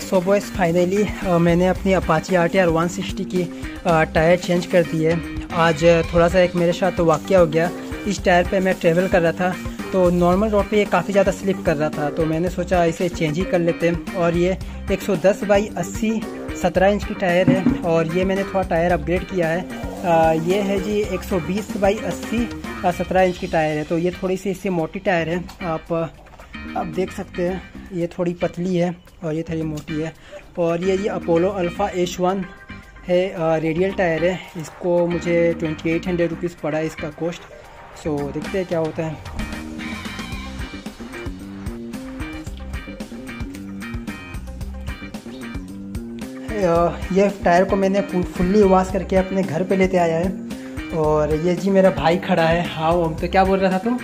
सो boys finally मैंने अपनी Apache R T R one sixty की टायर चेंज कर दी है। आज थोड़ा सा एक मेरे साथ तो वाक़ हो गया। इस टायर पे मैं ट्रेवल कर रहा था तो नॉर्मल रोड पे ये काफ़ी ज़्यादा स्लिप कर रहा था। तो मैंने सोचा इसे चेंज ही कर लेते हैं। और ये 110 बाई 80 17 इंच की टायर है और ये मैंने थोड़ा टायर अपग्रेड किया है। आ, ये है जी 120 बाई 80 17 इंच की टायर है। तो ये थोड़ी सी इससे मोटी टायर है। आप आप देख सकते हैं, ये थोड़ी पतली है और ये थोड़ी मोटी है। और ये ये अपोलो अल्फ़ा एश वन है रेडियल टायर है। इसको मुझे ट्वेंटी एट हंड्रेड रुपीज़ पड़ा है इसका कॉस्ट सो देखते हैं क्या होता है। ये टायर को मैंने फुल्ली वॉश करके अपने घर पे लेते आया है। और ये जी मेरा भाई खड़ा है। हाँ हम तो क्या बोल रहा था तुम?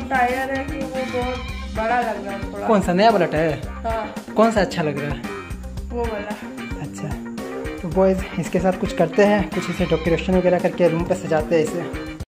टायर है कि वो बहुत बड़ा लग रहा है थोड़ा। कौन सा नया वाला टायर हाँ। कौन सा अच्छा लग रहा है? वो वाला। अच्छा। तो बॉयज़ इसके साथ कुछ करते हैं? कुछ इसे डेकोरेशन वगैरह करके रूम पर सजाते हैं इसे?